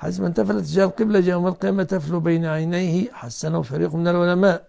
حيث من تفل اتجاه القبلة يوم القيامة تفل بين عينيه حسنه فريق من العلماء.